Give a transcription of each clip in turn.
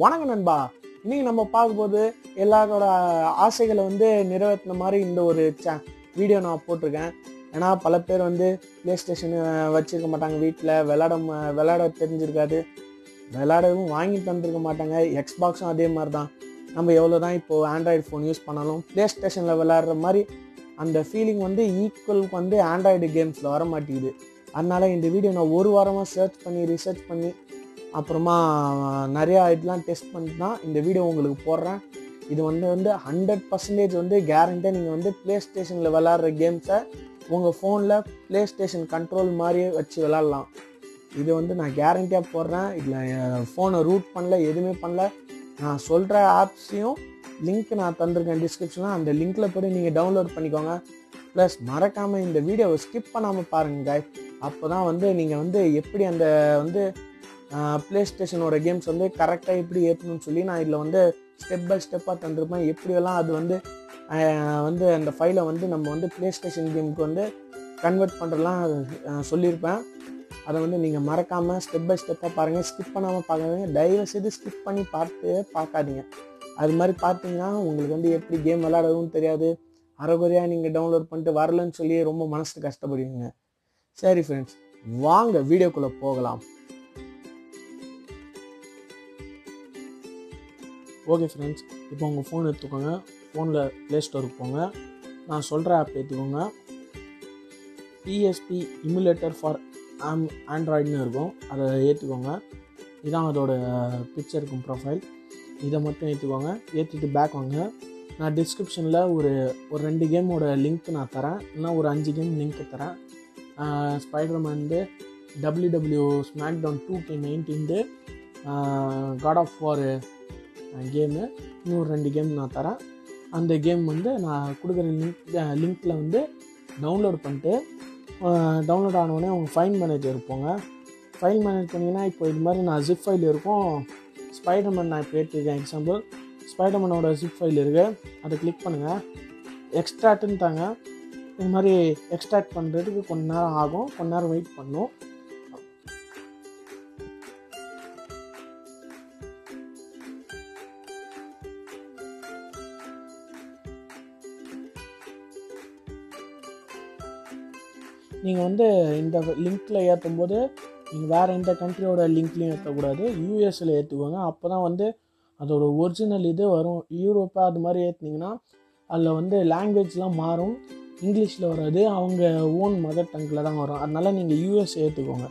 வணக்கம் நண்பா. இன்னைக்கு நம்ம பார்க்கும்போது எல்லாரோட ஆசைகளை வந்து நிறைவேற்றின மாதிரி இந்த ஒரு சே வீடியோ நான் போட்டிருக்கேன். ஏன்னா பல பேர் வந்து ப்ளே ஸ்டேஷனு வச்சுருக்க மாட்டாங்க வீட்டில் விளாட விளாட தெரிஞ்சிருக்காது. விளாடவும் வாங்கி தந்துருக்க மாட்டாங்க. எக்ஸ்பாக்ஸும் அதே மாதிரி தான் நம்ம எவ்வளோ தான் இப்போது ஆண்ட்ராய்டு ஃபோன் யூஸ் பண்ணாலும் ப்ளே ஸ்டேஷனில் விளாட்ற மாதிரி அந்த ஃபீலிங் வந்து ஈக்குவலுக்கு வந்து ஆண்ட்ராய்டு கேம்ஸில் வர மாட்டேங்குது அதனால இந்த வீடியோ நான் ஒரு வாரமாக சர்ச் பண்ணி ரிசர்ச் பண்ணி அப்புறமா நிறையா இதெலாம் டெஸ்ட் பண்ணி தான் இந்த வீடியோ உங்களுக்கு போடுறேன். இது வந்து வந்து ஹண்ட்ரட் பர்சன்டேஜ் வந்து கேரண்டியாக நீங்கள் வந்து ப்ளே ஸ்டேஷனில் விளாட்ற கேம்ஸை உங்கள் ஃபோனில் ப்ளே ஸ்டேஷன் கண்ட்ரோல் மாதிரியே வச்சு விளாட்லாம் இது வந்து நான் கேரண்டியாக போடுறேன். இதில் ஃபோனை ரூட் பண்ணல எதுவுமே பண்ணல. நான் சொல்கிற ஆப்ஸையும் லிங்க் நான் தந்திருக்கேன் டிஸ்கிரிப்ஷனில் அந்த லிங்க்கில் போய் நீங்கள் டவுன்லோட் பண்ணிக்கோங்க. ப்ளஸ் மறக்காமல் இந்த வீடியோவை ஸ்கிப் பண்ணாமல் பாருங்கள் அப்போ தான் வந்து நீங்கள் வந்து எப்படி அந்த வந்து ப்ளே ஸ்டேஷனோட கேம்ஸ் வந்து கரெக்டாக எப்படி ஏற்றணும்னு சொல்லி நான் இதில் வந்து ஸ்டெப் பை ஸ்டெப்பாக தந்துருப்பேன். எப்படியெல்லாம் அது வந்து வந்து அந்த ஃபைலை வந்து நம்ம வந்து ப்ளே ஸ்டேஷன் கேமுக்கு வந்து கன்வெர்ட் பண்ணுறலாம் சொல்லியிருப்பேன். அதை வந்து நீங்கள் மறக்காமல் ஸ்டெப் பை ஸ்டெப்பாக பாருங்கள் ஸ்கிப் பண்ணாமல் பார்க்காதீங்க தயவு செய்து ஸ்கிப் பண்ணி பார்த்து பார்க்காதீங்க அது மாதிரி பார்த்தீங்கன்னா உங்களுக்கு வந்து எப்படி கேம் விளாடவும் தெரியாது. அரைகுறையாக நீங்கள் டவுன்லோட் பண்ணிட்டு வரலன்னு சொல்லி ரொம்ப மனசு கஷ்டப்படுவீங்க. சரி ஃப்ரெண்ட்ஸ் வாங்க வீடியோக்குள்ளே போகலாம். ஓகே ஃப்ரெண்ட்ஸ் இப்போ உங்கள் ஃபோன் எடுத்துக்கோங்க. ஃபோனில் ப்ளே ஸ்டோருக்கு போங்க. நான் சொல்கிற ஆப் ஏற்றுக்கோங்க பிஎஸ்பி இமுலேட்டர் ஃபார் ஆம் ஆண்ட்ராய்டுன்னு இருக்கும். அதை ஏற்றுக்கோங்க இதான் அதோட பிக்சர் இருக்கும் ப்ரொஃபைல் இதை மட்டும் ஏற்றுக்கோங்க ஏற்றிட்டு பேக் வாங்க. நான் டிஸ்கிரிப்ஷனில் ஒரு ஒரு ரெண்டு கேமோட லிங்க் நான் தரேன். இல்லைனா ஒரு அஞ்சு கேம் லிங்க் தரேன். ஸ்பைடர்மேன் வந்து W W smackdown two K நைன்டீன்து God of war game இன்னொரு ரெண்டு கேம் நான் தரேன். அந்த கேம் வந்து நான் கொடுக்குற லிங்க் லிங்க்கில் வந்து டவுன்லோட் பண்ணிட்டு டவுன்லோட் ஆனவுடனே அவங்க ஃபைல் மேனேஜர் போங்க ஃபைல் மேனேஜ் பண்ணிங்கன்னா இப்போ இது மாதிரி நான் ஜிப் ஃபைல் இருக்கும். ஸ்பைடர்மேன் நான் இப்போ எடுத்துருக்கேன் எக்ஸாம்பிள் ஸ்பைடர்மேனோட ஜிப் ஃபைல் இருக்குது அதை கிளிக் பண்ணுங்கள் எக்ஸ்ட்ராக்ட்டுன்னு தாங்க இது மாதிரி எக்ஸ்ட்ராக்ட் பண்ணுறதுக்கு கொஞ்ச நேரம் ஆகும். கொஞ்ச நேரம் வெயிட் பண்ணும். நீங்கள் வந்து இந்த லிங்க்கில் ஏற்றும் போது நீங்கள் வேறு எந்த கண்ட்ரியோட லிங்க்லேயும் ஏற்றக்கூடாது யூஎஸில் ஏற்றுக்கோங்க அப்போ தான் வந்து அதோட ஒரிஜினல் இது வரும். யூரோப்பா அது மாதிரி ஏற்றுனீங்கன்னா அதில் வந்து லாங்குவேஜ்லாம் மாறும். இங்கிலீஷில் வராது. அவங்க ஓன் மதர் டங்கில் தான் வரும். அதனால் நீங்கள் யூஎஸ் ஏற்றுக்கோங்க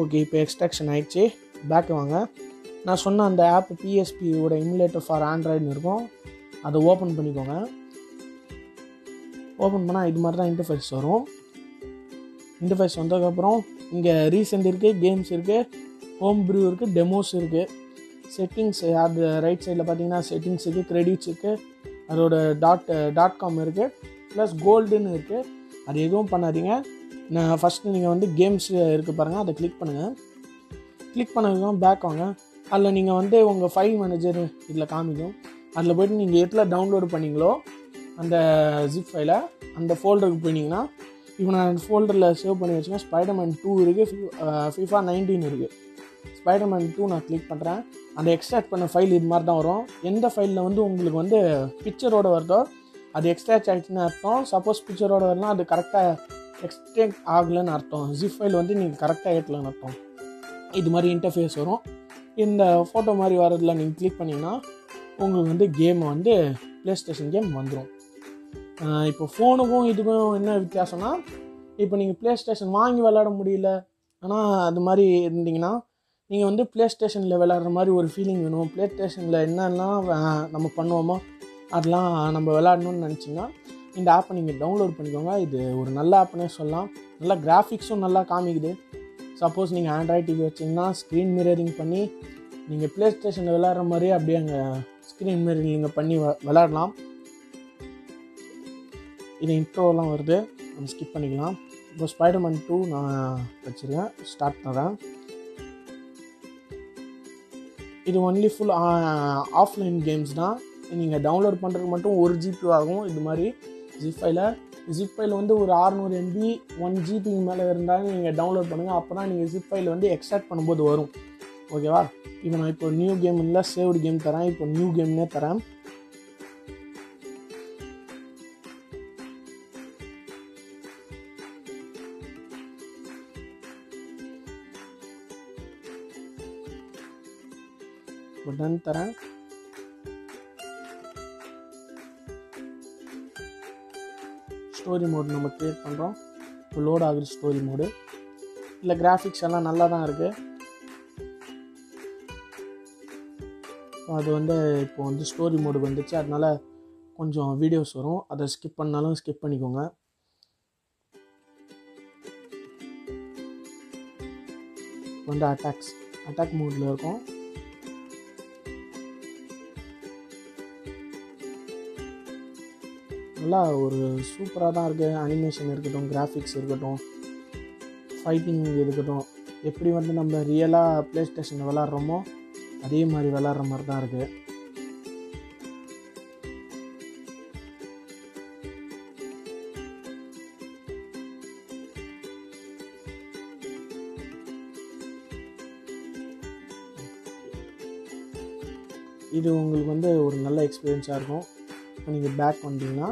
ஓகே இப்போ எக்ஸ்ட்ராக்ஷன் ஆயிடுச்சு. பேக் வாங்க. நான் சொன்ன அந்த ஆப் பிஎஸ்பியோட இம்லேட்டர் ஃபார் ஆண்ட்ராய்டுன்னு இருக்கும். அதை ஓப்பன் பண்ணிக்கோங்க. ஓப்பன் பண்ணால் இது மாதிரி தான் இன்டர்ஃபேஸ் வரும். இன்டர்ஃபேஸ் வந்ததுக்கப்புறம் இங்கே ரீசெண்ட் இருக்குது கேம்ஸ் இருக்குது ஹோம் ப்ரூ இருக்குது டெமோஸ் இருக்குது செட்டிங்ஸ் அது ரைட் சைடில் பார்த்தீங்கன்னா செட்டிங்ஸ் இருக்குது க்ரெடிட்ஸ் இருக்குது அதோட டாட் டாட் காம் இருக்குது ப்ளஸ் கோல்டுன்னு இருக்குது அது எதுவும் பண்ணாதீங்க. நான் ஃபஸ்ட்டு நீங்கள் வந்து கேம்ஸ் இருக்குது பாருங்கள் அதை கிளிக் பண்ணுங்கள் கிளிக் பண்ணதுக்கும் பேக் வாங்க. அதில் நீங்கள் வந்து உங்கள் ஃபைல் மேனேஜர் இதில் காமிக்கும். அதில் போய்ட்டு நீங்கள் எதில் டவுன்லோடு பண்ணீங்களோ அந்த ஜிப் ஃபைலை அந்த ஃபோல்டருக்கு போனீங்கன்னா இப்போ நான் ஃபோல்டரில் சேவ் பண்ணி வச்சுக்கேன் ஸ்பைடர்மேன் டூ இருக்குது ஃபிஃபா நைன்டீன் இருக்குது ஸ்பைடர்மேன் டூ நான் கிளிக் பண்ணுறேன் அந்த எக்ஸ்ட்ராக்ட் பண்ண ஃபைல் இது மாதிரி தான் வரும். எந்த ஃபைலில் வந்து உங்களுக்கு வந்து பிக்சரோட வருதோ அது எக்ஸ்ட்ராக்ட் ஆகிடுச்சுன்னு அர்த்தம். சப்போஸ் பிக்சரோட வரலாம் அது கரெக்டாக எக்ஸ்ட்ராக்ட் ஆகலைன்னு அர்த்தம். ஜிப் ஃபைல் வந்து நீங்கள் கரெக்டாக ஏற்றலன்னு அர்த்தம். இது மாதிரி இன்டர்ஃபேஸ் வரும். இந்த ஃபோட்டோ மாதிரி வரதில் நீங்கள் கிளிக் பண்ணிங்கன்னா உங்களுக்கு வந்து கேம் வந்து ப்ளே ஸ்டேஷன் கேம் வந்துடும் இப்போ ஃபோனுக்கும் இதுக்கும் என்ன வித்தியாசம்னா இப்போ நீங்கள் ப்ளே ஸ்டேஷன் வாங்கி விளாட முடியல ஆனால் அது மாதிரி இருந்தீங்கன்னா நீங்கள் வந்து ப்ளே ஸ்டேஷனில் விளாட்ற மாதிரி ஒரு ஃபீலிங் வேணும். ப்ளே ஸ்டேஷனில் என்னெல்லாம் நம்ம பண்ணுவோமோ அதெல்லாம் நம்ம விளாடணும்னு நினச்சிங்கன்னா இந்த ஆப்பை நீங்கள் டவுன்லோட் பண்ணிக்கோங்க. இது ஒரு நல்ல ஆப்னே சொல்லலாம். நல்லா கிராஃபிக்ஸும் நல்லா காமிக்குது. சப்போஸ் நீங்கள் ஆண்ட்ராய்ட் டிவி வச்சிங்கன்னா ஸ்க்ரீன் மிரரிங் பண்ணி நீங்கள் ப்ளே ஸ்டேஷனில் விளாட்ற மாதிரி அப்படியே அங்கே ஸ்க்ரீன் மிரரிங் பண்ணி வ- விளாடலாம் இது இன்ட்ரோலாம் வருது. நம்ம ஸ்கிப் பண்ணிக்கலாம். இப்போ ஸ்பைடர்மேன் டூ நான் வச்சுருக்கேன். ஸ்டார்ட் தரேன் இது ஒன்லி ஃபுல் ஆஃப்லைன் கேம்ஸ் தான். நீங்கள் டவுன்லோட் பண்ணுறதுக்கு மட்டும் ஒரு ஜிபி ஆகும். இது மாதிரி ஜிஃபைல ஜிப் வந்து ஒரு 600 எம்பி ஒன் ஜிபிக்கு மேலே இருந்தாலும் நீங்கள் டவுன்லோட் பண்ணுங்கள் அப்போ தான் நீங்கள் ஜிப் வந்து எக்ஸ்ட்ராக்ட் பண்ணும்போது வரும். ஓகேவா இப்போ நான் இப்போ நியூ கேம் இல்லை சேவ்டு கேம் தரேன் இப்போ நியூ கேம்னே தரேன் ನಂತರ டன் தரேன் ஸ்டோரி மோட் நம்ம க்ரியேட் பண்ணுறோம் இப்போ லோட் ஆகுது ஸ்டோரி மோடு இல்லை கிராஃபிக்ஸ் எல்லாம் நல்லா தான் இருக்குது அது வந்து இப்போ வந்து ஸ்டோரி மோடு வந்துச்சு. அதனால கொஞ்சம் வீடியோஸ் வரும். அதை ஸ்கிப் பண்ணாலும் ஸ்கிப் பண்ணிக்கோங்க. வந்து அட்டாக்ஸ் அட்டாக் மோடில் இருக்கும். நல்லா ஒரு சூப்பராக தான் இருக்குது அனிமேஷன் இருக்கட்டும் கிராஃபிக்ஸ் இருக்கட்டும் ஃபைட்டிங் இருக்கட்டும் எப்படி வந்து நம்ம ரியலாக ப்ளே ஸ்டேஷனில் விளாட்றோமோ அதே மாதிரி விளாட்ற மாதிரி தான் இருக்குது இது உங்களுக்கு வந்து ஒரு நல்ல எக்ஸ்பீரியன்ஸாக இருக்கும். இப்போ நீங்கள் பேக் வந்தீங்கன்னா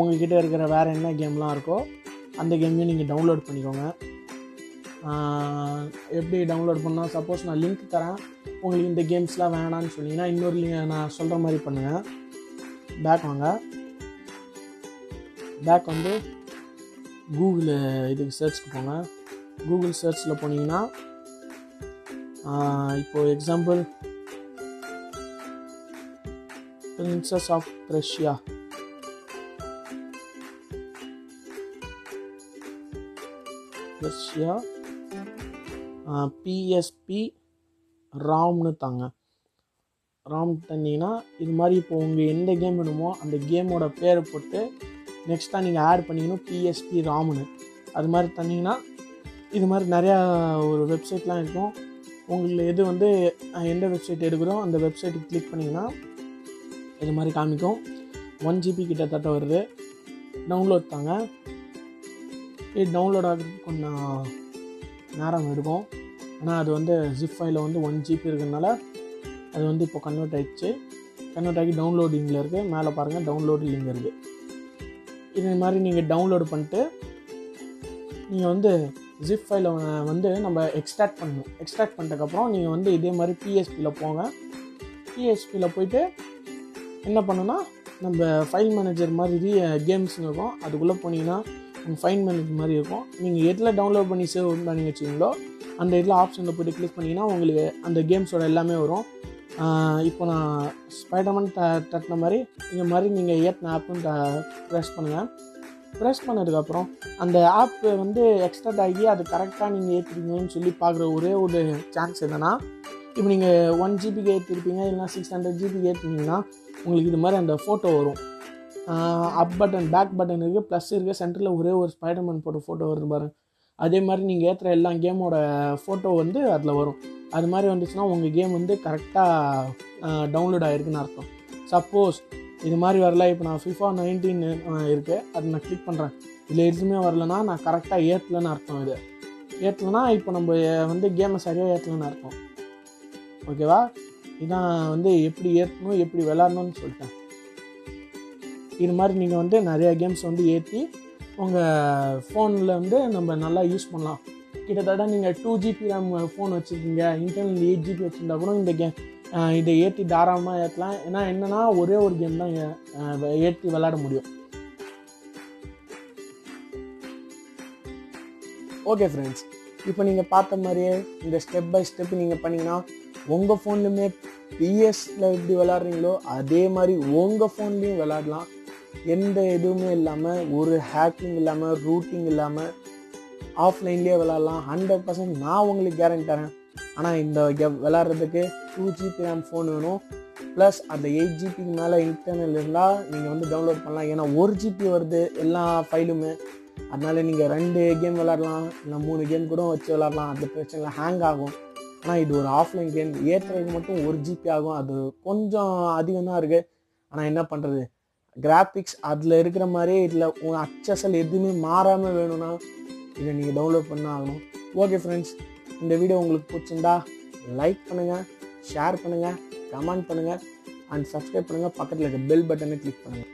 உங்ககிட்ட இருக்கிற வேறு என்ன கேம்லாம் இருக்கோ அந்த கேமையும் நீங்கள் டவுன்லோட் பண்ணிக்கோங்க. எப்படி டவுன்லோட் பண்ணால் சப்போஸ் நான் லிங்க் தரேன். உங்களுக்கு இந்த கேம்ஸ்லாம் வேணான்னு சொன்னீங்கன்னா இன்னொரு நான் சொல்கிற மாதிரி பண்ணுங்கள் பேக் வாங்க. பேக் வந்து கூகுள் இதுக்கு சர்ச்க்கு போங்க. கூகுள் சர்ச்சில் போனீங்கன்னா இப்போது example princess of Russia Russia PSP ராம்னு தாங்க. ராம் தந்தீங்கன்னா இது மாதிரி இப்போ உங்கள் எந்த கேம் வேணுமோ அந்த கேமோட பேரை போட்டு நெக்ஸ்ட்டாக நீங்கள் ஆட் பண்ணிக்கணும் பிஎஸ்பி ராம்னு. அது மாதிரி தந்தீங்கன்னா இது மாதிரி நிறையா ஒரு வெப்சைட்லாம் இருக்கும். உங்களுக்கு எது வந்து எந்த வெப்சைட் எடுக்கிறோம் அந்த வெப்சைட்டுக்கு கிளிக் பண்ணிங்கன்னா இது மாதிரி காமிக்கும். ஒன் ஜிபி கிட்டத்தட்ட வருது. டவுன்லோட் தாங்க. இது டவுன்லோட் ஆகிறதுக்கு கொஞ்சம் நேரம் எடுக்கும் ஆனால் அது வந்து ஜிப் ஃபைலில் வந்து ஒன் ஜிபி இருக்கிறதுனால அது வந்து இப்போ கன்வெர்ட் ஆகிடுச்சு கன்வெர்ட் ஆகி டவுன்லோடிங்கில் இருக்குது மேலே பாருங்கள் டவுன்லோடு லிங்க் இருக்குது இது மாதிரி நீங்கள் டவுன்லோடு பண்ணிட்டு நீங்கள் வந்து ஜிப் ஃபைலை வந்து நம்ம எக்ஸ்ட்ராக்ட் பண்ணணும். எக்ஸ்ட்ராக்ட் பண்ணிட்டக்கப்புறம் நீங்கள் வந்து இதே மாதிரி பிஎஸ்பியில் போங்க. பிஎஸ்பியில் போயிட்டு என்ன பண்ணுன்னா நம்ம ஃபைல் மேனேஜர் மாதிரி கேம்ஸ்னு இருக்கும். அதுக்குள்ளே போனீங்கன்னா ஃபைன் ஃபைல் மாதிரி இருக்கும். நீங்கள் எதில் டவுன்லோட் பண்ணி சேவ் பண்ணி வச்சிங்களோ அந்த இதில் ஆப்ஷனில் போய்ட்டு கிளிக் பண்ணிங்கன்னா உங்களுக்கு அந்த கேம்ஸோட எல்லாமே வரும். இப்போ நான் ஸ்பைடர்மேன் த தட்டின மாதிரி இந்த மாதிரி நீங்கள் ஏற்றின ஆப்புன்னு ப்ரெஸ் பண்ணுங்கள் ப்ரெஸ் பண்ணதுக்கப்புறம் அந்த ஆப் வந்து எக்ஸ்டர்ட் ஆகி அது கரெக்டாக நீங்கள் ஏற்றிருக்கீங்கன்னு சொல்லி பார்க்குற ஒரே ஒரு சான்ஸ் என்னென்னா இப்போ நீங்கள் ஒன் ஜிபிக்கு ஏற்றிருப்பீங்க இல்லைனா சிக்ஸ் ஹண்ட்ரட் ஜிபிக்கு ஏற்றுனீங்கன்னா உங்களுக்கு இது மாதிரி அந்த ஃபோட்டோ வரும். அப் பட்டன் பேக் பட்டன் இருக்குது ப்ளஸ் இருக்குது சென்டரில் ஒரே ஒரு ஸ்பைடர்மேன் போட்ட ஃபோட்டோ வருது பாருங்க அதே மாதிரி நீங்கள் ஏற்றுற எல்லா கேமோட ஃபோட்டோ வந்து அதில் வரும். அது மாதிரி வந்துச்சுன்னா உங்கள் கேம் வந்து கரெக்டாக டவுன்லோட் ஆகிருக்குன்னு அர்த்தம். சப்போஸ் இது மாதிரி வரல இப்போ நான் ஃபிஃபா நைன்டீன் இருக்குது அதை நான் கிளிக் பண்ணுறேன் இதில் எதுவுமே வரலன்னா நான் கரெக்டாக ஏற்றலன்னு அர்த்தம் இது. ஏற்றலனா இப்போ நம்ம வந்து கேமை சரியாக ஏற்றலன்னு அர்த்தம். ஓகேவா இதான் வந்து எப்படி ஏற்றணும் எப்படி விளாட்ணும்னு சொல்லிட்டேன். இது மாதிரி நீங்கள் வந்து நிறையா கேம்ஸ் வந்து ஏற்றி உங்கள் ஃபோனில் வந்து நம்ம நல்லா யூஸ் பண்ணலாம். கிட்டத்தட்ட நீங்கள் டூ ஜிபி ரேம் ஃபோன் வச்சுருக்கீங்க இன்டர்னல் எயிட் ஜிபி வச்சுருந்தா கூட இந்த கேம் இதை ஏற்றி தாராளமாக ஏற்றலாம் ஏன்னா என்னென்னா ஒரே ஒரு கேம் தான் ஏற்றி விளாட முடியும். ஓகே ஃப்ரெண்ட்ஸ் இப்போ நீங்கள் பார்த்த மாதிரியே இந்த ஸ்டெப் பை ஸ்டெப் நீங்கள் பண்ணிங்கன்னா உங்கள் ஃபோன்லையுமே பிஎஸ்சில் எப்படி விளாட்றீங்களோ அதே மாதிரி உங்கள் ஃபோன்லேயும் விளாடலாம் எந்த எதுவுமே இல்லாமல் ஒரு ஹேக்கிங் இல்லாமல் ரூட்டிங் இல்லாமல் ஆஃப்லைன்லேயே விளாட்லாம் ஹண்ட்ரட் பர்சன்ட் நான் உங்களுக்கு கேரண்ட் தரேன். ஆனால் இந்த கே- விளாட்றதுக்கு டூ ஜிபி ரேம் ஃபோன் வேணும். ப்ளஸ் அந்த எயிட் ஜிபிக்கு மேலே இன்டர்னல் இருந்தால் நீங்கள் வந்து டவுன்லோட் பண்ணலாம். ஏன்னா ஒரு ஜிபி வருது எல்லா ஃபைலுமே அதனால் நீங்கள் ரெண்டு கேம் விளாட்லாம் இல்லை மூணு கேம் கூட வச்சு விளாட்லாம் அந்த பிரச்சனை ஹேங் ஆகும். ஆனால் இது ஒரு ஆஃப்லைன் கேம் ஏற்றுறதுக்கு மட்டும் ஒரு ஜிபி ஆகும். அது கொஞ்சம் அதிகம் தான் இருக்குது ஆனால் என்ன பண்ணுறது கிராஃபிக்ஸ் அதில் இருக்கிற மாதிரியே இதில் உங்கள் அச்சசல் எதுவுமே மாறாமல் வேணும்னா இதை நீங்கள் டவுன்லோட் பண்ண ஆகணும். ஓகே ஃப்ரெண்ட்ஸ் இந்த வீடியோ உங்களுக்கு பிடிச்சிருந்தா லைக் பண்ணுங்கள் ஷேர் பண்ணுங்கள் கமெண்ட் பண்ணுங்கள் அண்ட் சப்ஸ்கிரைப் பண்ணுங்கள் பக்கத்தில் இருக்க பெல் பட்டனை கிளிக் பண்ணுங்கள்